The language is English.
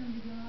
Mm-hmm.